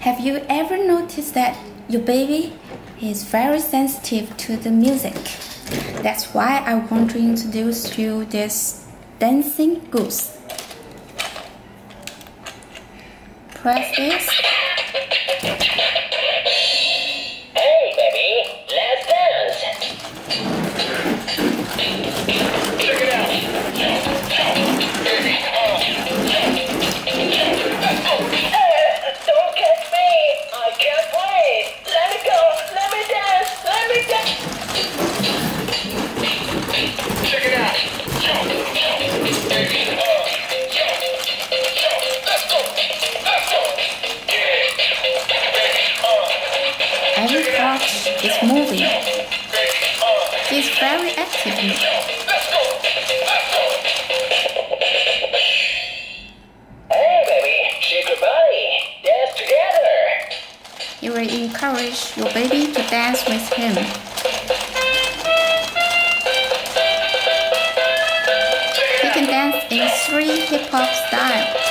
Have you ever noticed that your baby is very sensitive to the music? That's why I want to introduce you this dancing goose. Press this. Every fox is moving. It's very active. Hey, baby, shake your body. Dance together. You will encourage your baby to dance with him. He can dance in three hip hop styles.